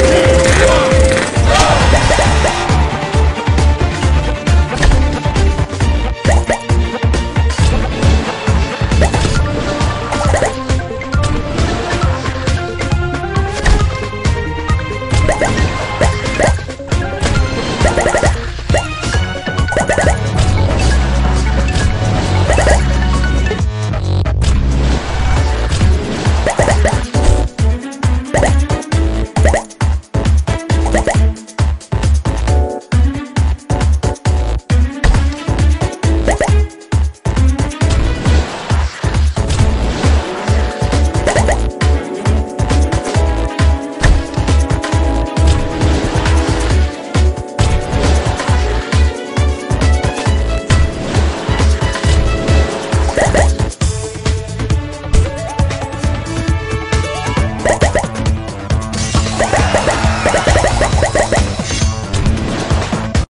Yeah.